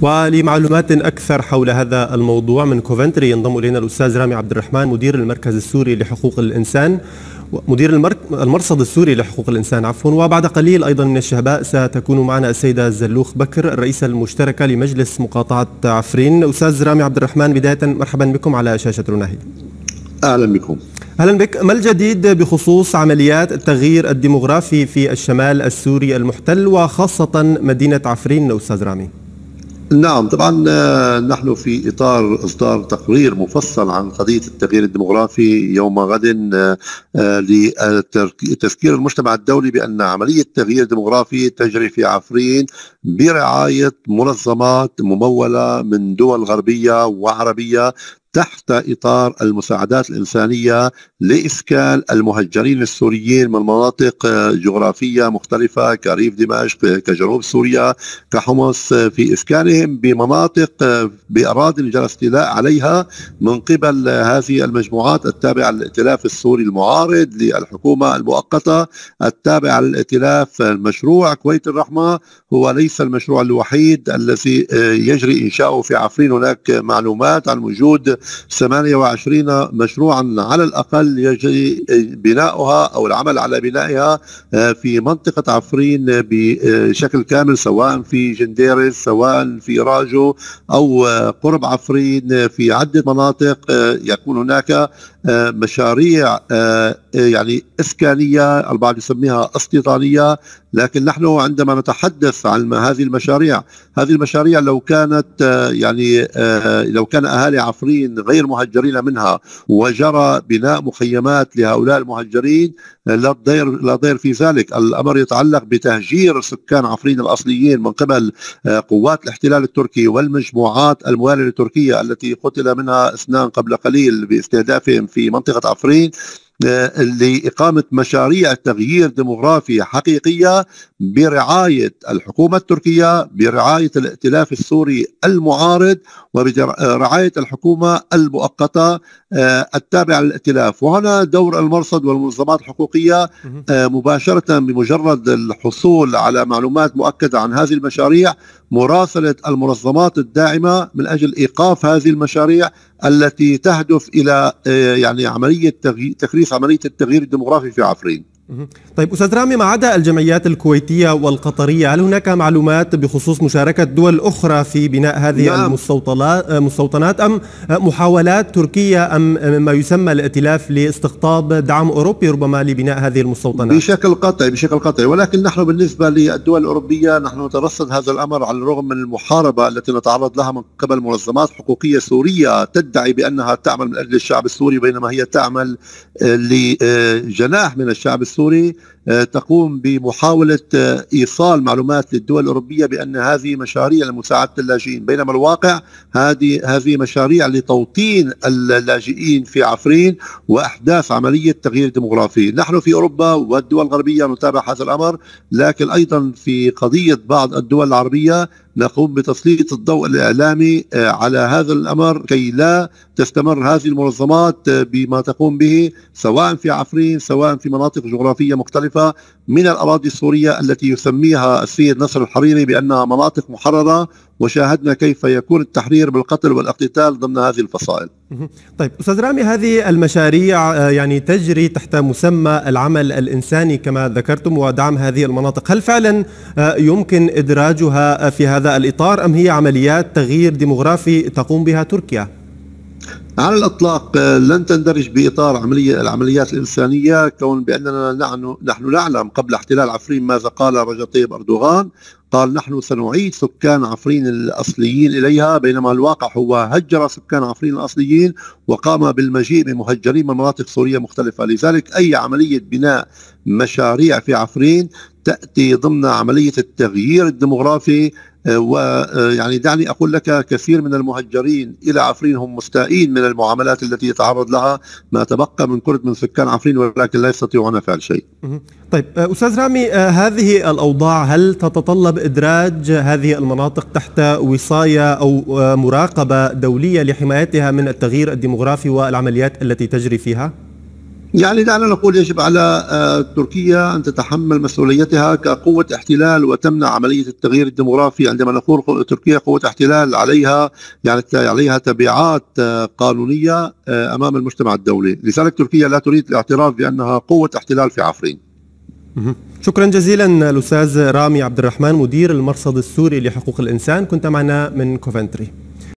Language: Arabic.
ولمعلومات أكثر حول هذا الموضوع من كوفنتري ينضم إلينا الأستاذ رامي عبد الرحمن مدير المركز السوري لحقوق الإنسان مدير المرصد السوري لحقوق الإنسان عفوا. وبعد قليل أيضا من الشهباء ستكون معنا السيدة زلوخ بكر الرئيسة المشتركة لمجلس مقاطعة عفرين. أستاذ رامي عبد الرحمن بداية مرحبا بكم على شاشة رناهي أهلا بكم. أهلا بك. ما الجديد بخصوص عمليات التغيير الديموغرافي في الشمال السوري المحتل وخاصة مدينة عفرين أستاذ رامي؟ نعم طبعا آه، نحن في إطار إصدار تقرير مفصل عن قضية التغيير الديموغرافي يوم غد آه، آه، لتذكير المجتمع الدولي بأن عملية تغيير ديموغرافي تجري في عفرين برعاية منظمات ممولة من دول غربية وعربية تحت إطار المساعدات الإنسانية لإسكان المهجرين السوريين من مناطق جغرافية مختلفة كريف دمشق كجنوب سوريا كحمص في إسكانهم بمناطق بأراضي جرى استيلاء عليها من قبل هذه المجموعات التابعة للائتلاف السوري المعارض للحكومة المؤقتة. التابعه للائتلاف المشروع كويت الرحمة هو ليس المشروع الوحيد الذي يجري إنشاؤه في عفرين. هناك معلومات عن وجود 28 مشروعا على الأقل يجري بناؤها أو العمل على بنائها آه، في منطقة عفرين بشكل كامل سواء في جنديرس سواء في راجو أو قرب عفرين في عدة مناطق آه، يكون هناك آه، مشاريع يعني إسكانية البعض يسميها استيطانية لكن نحن عندما نتحدث عن هذه المشاريع هذه المشاريع لو كانت يعني لو كان أهالي عفرين غير مهجرين منها وجرى بناء مخيمات لهؤلاء المهجرين لا ضير لا ضير في ذلك. الأمر يتعلق بتهجير سكان عفرين الأصليين من قبل آه، قوات الاحتلال التركي والمجموعات الموالية لتركيا التي قتل منها اثنان قبل قليل باستهدافهم في منطقة عفرين. آه، لإقامة مشاريع تغيير ديموغرافي حقيقية برعاية الحكومة التركية برعاية الائتلاف السوري المعارض وبرعاية الحكومة المؤقتة آه، التابعة للائتلاف. وهنا دور المرصد والمنظمات الحقوقية آه، مباشرة بمجرد الحصول على معلومات مؤكدة عن هذه المشاريع مراسلة المنظمات الداعمة من أجل إيقاف هذه المشاريع التي تهدف إلى آه، يعني عملية تكريس عملية التغيير الديموغرافي في عفرين. طيب أستاذ رامي ما عدا الجمعيات الكويتية والقطرية هل هناك معلومات بخصوص مشاركة دول أخرى في بناء هذه نعم. المستوطنات أم محاولات تركية أم ما يسمى الائتلاف لاستقطاب دعم أوروبي ربما لبناء هذه المستوطنات؟ بشكل قطعي بشكل قطعي. ولكن نحن بالنسبة للدول الأوروبية نحن نترصد هذا الأمر على الرغم من المحاربة التي نتعرض لها من قبل منظمات حقوقية سورية تدعي بأنها تعمل من أجل الشعب السوري بينما هي تعمل آه، لجناح من الشعب السوري السوري آه، تقوم بمحاولة آه، إيصال معلومات للدول الأوروبية بأن هذه مشاريع لمساعدة اللاجئين. بينما الواقع هذه هذه مشاريع لتوطين اللاجئين في عفرين وأحداث عملية تغيير ديموغرافي. نحن في أوروبا والدول الغربية نتابع هذا الأمر لكن أيضا في قضية بعض الدول العربية نقوم بتسليط الضوء الإعلامي آه، على هذا الأمر كي لا تستمر هذه المنظمات بما تقوم به سواء في عفرين سواء في مناطق جغرافية مختلفة من الأراضي السورية التي يسميها السيد نصر الحريري بأنها مناطق محررة وشاهدنا كيف يكون التحرير بالقتل والإقتتال ضمن هذه الفصائل. طيب أستاذ رامي هذه المشاريع آه، يعني تجري تحت مسمى العمل الإنساني كما ذكرتم ودعم هذه المناطق. هل فعلا آه، يمكن إدراجها في هذا الإطار أم هي عمليات تغيير ديموغرافي تقوم بها تركيا؟ على الإطلاق آه، لن تندرج بإطار عملية العمليات الإنسانية كون بأننا نحن نحن نعلم قبل احتلال عفرين ماذا قال رجب طيب أردوغان. قال نحن سنعيد سكان عفرين الأصليين إليها بينما الواقع هو هجر سكان عفرين الأصليين وقام بالمجيء بمهجرين من مناطق سورية مختلفة لذلك أي عملية بناء مشاريع في عفرين تأتي ضمن عملية التغيير الديموغرافي ويعني دعني أقول لك كثير من المهجرين إلى عفرين هم مستائين من المعاملات التي يتعرض لها ما تبقى من كرد من سكان عفرين ولكن لا يستطيعون فعل شيء. طيب أستاذ رامي هذه الأوضاع هل تتطلب إدراج هذه المناطق تحت وصاية أو مراقبة دولية لحمايتها من التغيير الديموغرافي والعمليات التي تجري فيها؟ يعني دعنا نقول يجب على آه، تركيا أن تتحمل مسؤوليتها كقوة احتلال وتمنع عملية التغيير الديموغرافي عندما نقول تركيا قوة احتلال عليها يعني عليها تبعات آه، قانونية آه، أمام المجتمع الدولي، لذلك تركيا لا تريد الاعتراف بأنها قوة احتلال في عفرين. شكرا جزيلا الأستاذ رامي عبد الرحمن مدير المرصد السوري لحقوق الإنسان كنت معنا من كوفنتري.